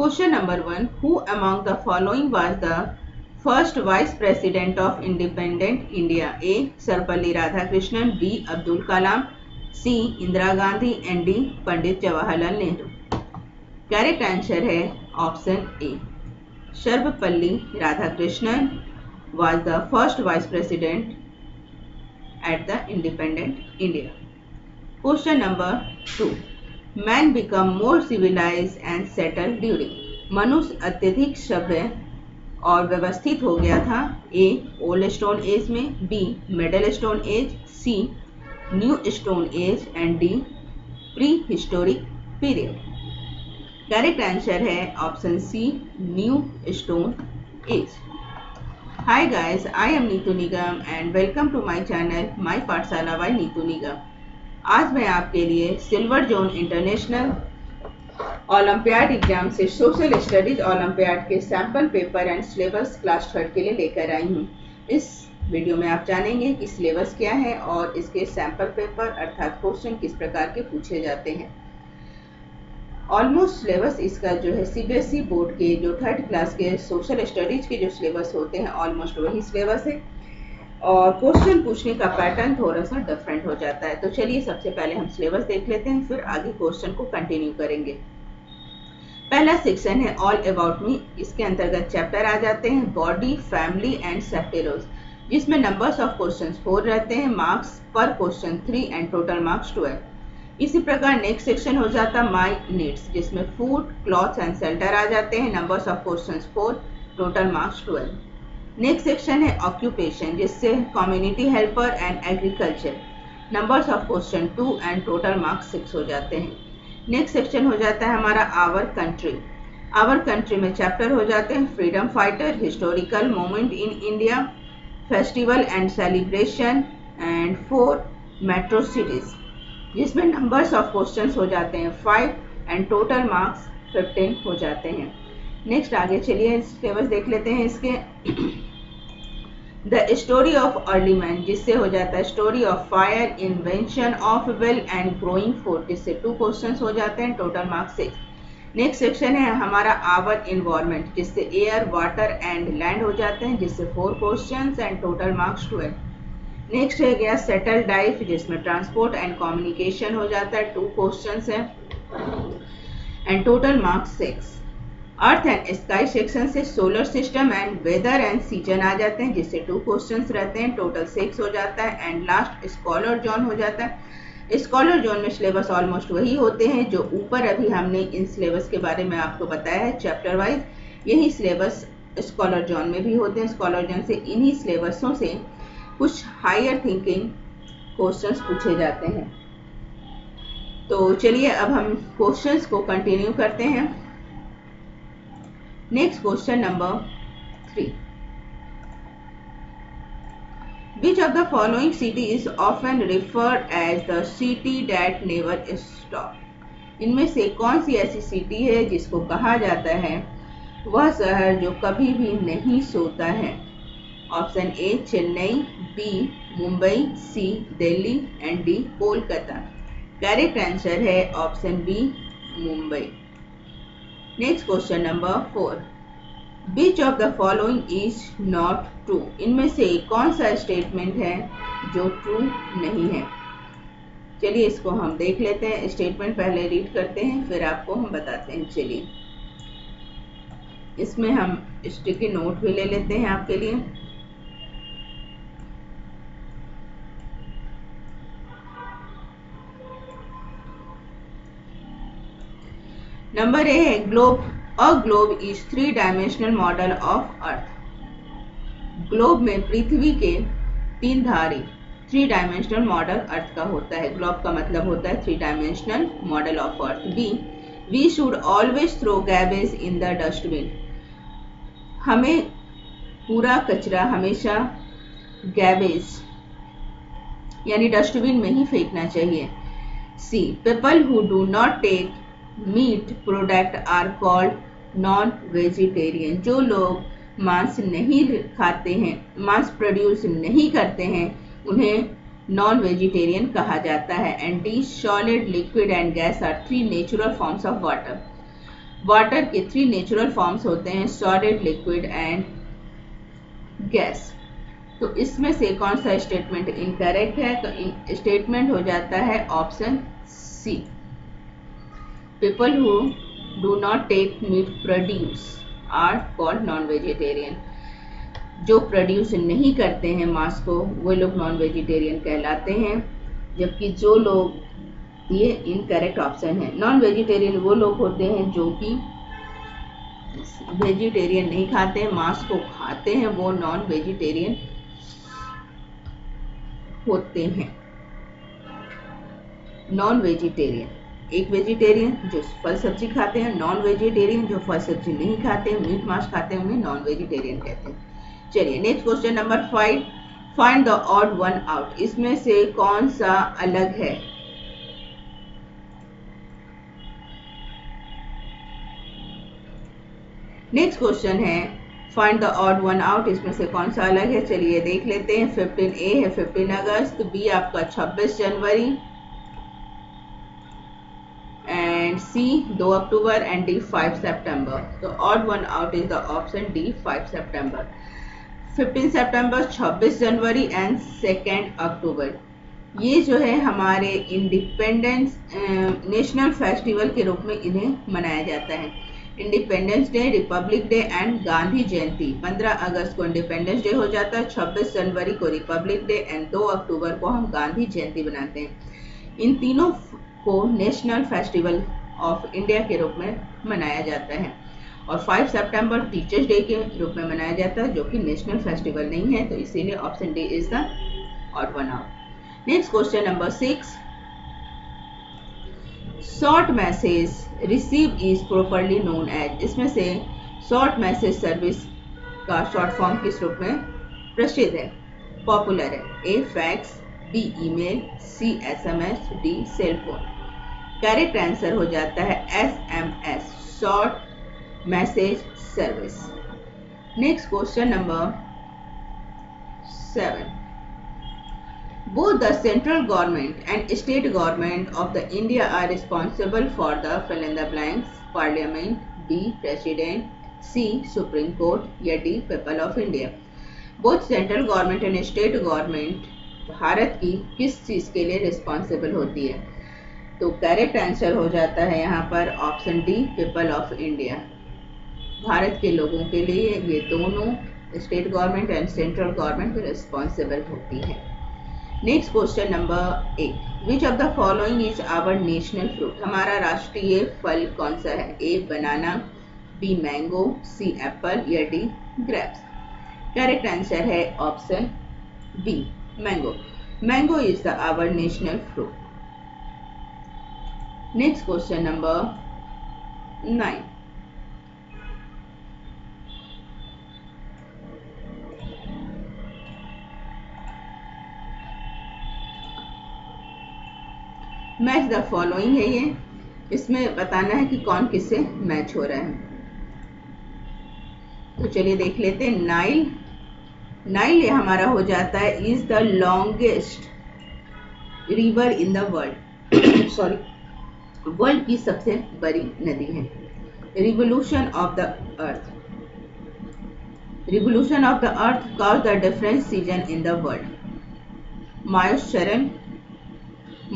Question number 1. Who among the following was the first Vice President of Independent India? A. Sarvapalli Radhakrishnan, B. Abdul Kalam, C. Indira Gandhi and D. Pandit Jawaharlal Nehru. Correct answer hai option A. Sarvapalli Radhakrishnan was the first Vice President at the Independent India. Question number 2. Man become more civilize and settle during मनुष्य अत्यधिक सभ्य और व्यवस्थित हो गया था A old stone age में B middle stone age C new stone age and D prehistoric period correct answer है option C new stone age hi guys I am Neetu Nigam and welcome to my channel my Pathshala by Neetu Nigam आज मैं आपके लिए silver zone international olympiad exam से social studies olympiad के sample paper and syllabus class third के लिए लेकर आई हूँ इस वीडियो में आप जानेंगे कि सिलेबस क्या है और इसके सैंपल पेपर अर्थात क्वेश्चन किस प्रकार के पूछे जाते हैं ऑलमोस्ट सिलेबस इसका जो है सीबीएसई बोर्ड के जो थर्ड क्लास के सोशल स्टडीज के जो सिलेबस होते हैं ऑलमोस्ट वही सिलेबस है और क्वेश्चन पूछने का पैटर्न थोड़ा सा डिफरेंट हो जाता है तो चलिए सबसे पहले हम सिलेबस देख लेते हैं फिर आगे क्वेश्चन को कंटिन्यू करेंगे पहला सेक्शन है ऑल अबाउट मी इसके अंतर्गत चैप्टर आ जाते हैं बॉडी फैमिली एंड सेप्टेरोज जिसमें नंबर्स ऑफ क्वेश्चंस फोर रहते हैं मार्क्स पर question three and total marks twelve इसी प्रकार नेक्स्ट सेक्शन हो जाता है माई नीड्स जिसमें फूड क्लॉथ एंड सेल्टर आ जाते हैं numbers of question four total marks twelve next section है ऑक्यूपेशन जिससे community helper and agriculture numbers of question two and total marks six हो जाते हैं नेक्स्ट सेक्शन हो जाता है हमारा आवर कंट्री आवर कंट्री में चैप्टर हो जाते हैं freedom fighter historical moment in India festival and celebration and four metro cities जिसमें नंबर्स ऑफ क्वेश्चन हो जाते हैं five and total marks fifteen हो जाते हैं नेक्स्ट आगे चलिए सिलेबस देख लेते हैं इसके the story of early man जिससे हो जाता है story of fire invention of wheel and growing food जिससे टू क्वेश्चन हो जाते हैं total marks six next section है हमारा आवर इन्वायरमेंट जिससे एयर वाटर एंड लैंड हो जाते हैं जिससे four question and total marks twelve next है गया सेटल डाइफ जिसमें ट्रांसपोर्ट एंड कम्युनिकेशन हो जाता है टू क्वेश्चन है and total marks six earth and sky section से solar system and weather and season आ जाते हैं जिससे टू क्वेश्चन रहते हैं टोटल सिक्स हो जाता है एंड लास्ट स्कॉलर जोन हो जाता है स्कॉलर जोन में सिलेबस ऑलमोस्ट वही होते हैं जो ऊपर अभी हमने इन सिलेबस के बारे में आपको बताया है चैप्टर वाइज यही सिलेबस स्कॉलर जोन में भी होते हैं स्कॉलर जोन से इन्हीं सिलेबसों से कुछ हायर थिंकिंग क्वेश्चन पूछे जाते हैं तो चलिए अब हम क्वेश्चंस को कंटिन्यू करते हैं next question number three which of the following city is of an referred as the date never इनमें से कौन सी ऐसी सिटी है जिसको कहा जाता है वह शहर जो कभी भी नहीं सोता है option A Chennai B Mumbai C Delhi and D Kolkata correct answer है option B Mumbai next question number four which of the following is not true इनमें से कौन सा स्टेटमेंट है जो ट्रू नहीं है चलिए इसको हम देख लेते हैं स्टेटमेंट पहले रीड करते हैं फिर आपको हम बताते हैं चलिए इसमें हम स्टिकी नोट भी ले लेते हैं आपके लिए नंबर ए है globe a globe is three dimensional model of earth globe में पृथ्वी के तीन धारी थ्री डायमेंशनल मॉडल अर्थ का होता है ग्लोब का मतलब होता है three dimensional model of earth B we should always throw garbage in the dustbin हमें पूरा कचरा हमेशा गैबेज यानी डस्टबिन में ही फेंकना चाहिए C people who do not take meat product are called non vegetarian जो लोग मांस नहीं खाते हैं मांस प्रोड्यूस नहीं करते हैं उन्हें नॉन वेजिटेरियन कहा जाता है and D solid liquid and gas are three natural forms of water water के थ्री नेचुरल फॉर्म्स होते हैं सॉलिड लिक्विड एंड गैस तो इसमें से कौन सा स्टेटमेंट इनकरेक्ट है तो स्टेटमेंट हो जाता है option C people who do not take meat produce are called non vegetarian जो प्रोड्यूस नहीं करते हैं मांस को वो लोग नॉन वेजिटेरियन कहलाते हैं जबकि जो लोग ये इनकरेक्ट ऑप्शन है नॉन वेजिटेरियन वो लोग होते हैं जो कि वेजिटेरियन नहीं खाते हैं मांस को खाते हैं वो नॉन वेजिटेरियन होते हैं नॉन वेजिटेरियन एक वेजिटेरियन जो फल सब्जी खाते हैं नॉन वेजिटेरियन जो फल सब्जी नहीं खाते हैं मीट मांस खाते हैं उन्हें नॉन वेजिटेरियन कहते हैं चलिए next question number five find the odd one out इसमें से कौन सा अलग है नेक्स्ट क्वेश्चन है find the odd one out इसमें से कौन सा अलग है चलिए देख लेते हैं 15 ए है 15 अगस्त बी आपका 26 जनवरी C 2 October and D 5 September. The odd one out is the option D 5 September. 15 सितंबर 26 जनवरी एंड सेकेंड अक्टूबर ये जो है हमारे इंडिपेंडेंस नेशनल फेस्टिवल के रूप में इन्हें मनाया जाता है independence day republic day and Gandhi Jayanti 15 अगस्त को इंडिपेंडेंस डे हो जाता है 26 जनवरी को रिपब्लिक डे एंड 2 अक्टूबर को हम गांधी जयंती बनाते हैं इन तीनों को नेशनल फेस्टिवल ऑफ इंडिया के रूप में मनाया जाता है और 5 सितंबर टीचर्स डे के रूप में मनाया जाता है जो कि नेशनल फेस्टिवल नहीं है तो इसीलिए option D is the odd one out next question number six short message receive is properly known as इसमें से शॉर्ट मैसेज सर्विस का शॉर्ट फॉर्म किस रूप में प्रसिद्ध है पॉपुलर है A fax B email C SMS D cellphone correct answer हो जाता है S M S short message service next question number seven both the central government and state government of the India are responsible for the fill in the blanks parliament D president C supreme court या D people of India both central government and state government Bharat की किस चीज़ के लिए responsible होती है तो correct answer हो जाता है यहाँ पर option D people of India Bharat के लोगों के लिए ये दोनों state government and central government responsible होती है next question number eight which of the following is our national fruit हमारा राष्ट्रीय फल कौन सा है A banana B mango C apple या डी ग्रेप्स करेक्ट आंसर है option B mango mango is the our national fruit next question number nine match the following है ये इसमें बताना है कि कौन किससे मैच हो रहा है तो चलिए देख लेते हैं नाइल नाइल ये हमारा हो जाता है is the longest river in the world sorry world की सबसे बड़ी नदी है revolution of the earth revolution of the earth call the different season in the world Mawsynram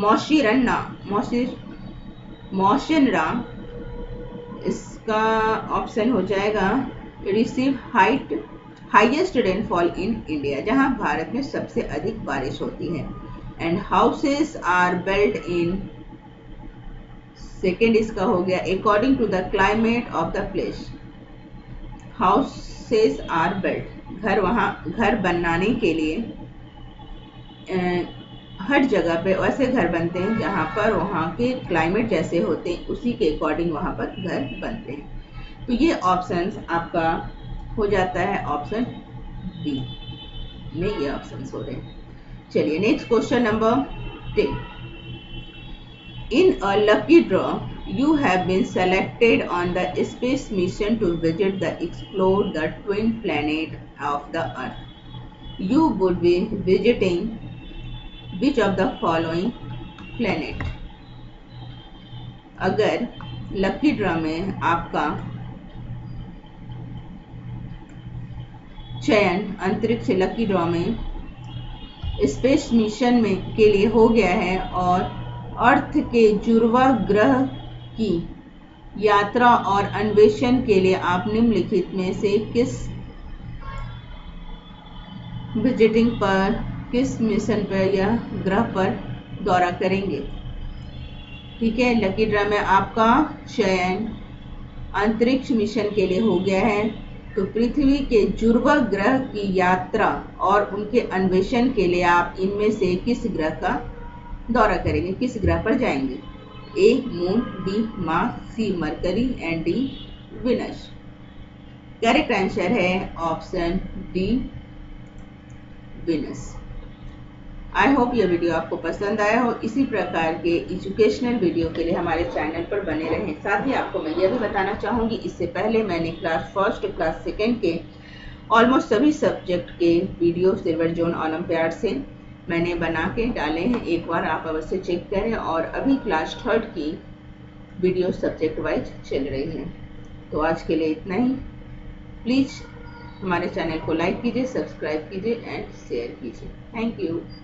Mawsynram Mawsynram Mawsynram इसका ऑप्शन हो जाएगा receive height highest rainfall in India जहां भारत में सबसे अधिक बारिश होती है and houses are built in second इसका हो गया according to the climate of the place houses are built घर वहाँ घर बनाने के लिए ए, हर जगह पे वैसे घर बनते हैं जहाँ पर वहाँ के क्लाइमेट जैसे होते हैं उसी के अकॉर्डिंग वहाँ पर घर बनते हैं तो ये ऑप्शन आपका हो जाता है ऑप्शन बी में ये ऑप्शन हो रहे हैं चलिए next question number ten In a lucky draw, you have been selected on the space mission to visit the explore the twin planet of the Earth. You would be visiting which of the following planet? agar lucky draw mein aapka चयन अंतरिक्ष lucky draw में space mission में के लिए हो गया है और अर्थ के जुर्वा ग्रह की यात्रा और अन्वेषण के लिए आप निम्नलिखित में से किस विजिटिंग पर किस मिशन पर या ग्रह पर दौरा करेंगे ठीक है लकी ड्रा में आपका चयन अंतरिक्ष मिशन के लिए हो गया है तो पृथ्वी के जुड़वा ग्रह की यात्रा और उनके अन्वेषण के लिए आप इनमें से किस ग्रह का दौरा करेंगे किस ग्रह पर जाएंगे A moon B Mars C Mercury and D Venus correct answer है option D Venus I hope ये वीडियो आपको पसंद आया हो इसी प्रकार के एजुकेशनल वीडियो के लिए हमारे चैनल पर बने रहें साथ ही आपको मैं यह भी बताना चाहूँगी इससे पहले मैंने क्लास फर्स्ट क्लास सेकेंड के ऑलमोस्ट सभी सब्जेक्ट के वीडियो सिल्वर जोन ओलम्पियाड से मैंने बना के डाले हैं एक बार आप अवश्य चेक करें और अभी क्लास थर्ड की वीडियो सब्जेक्ट वाइज चल रही है तो आज के लिए इतना ही प्लीज़ हमारे चैनल को लाइक कीजिए सब्सक्राइब कीजिए एंड शेयर कीजिए थैंक यू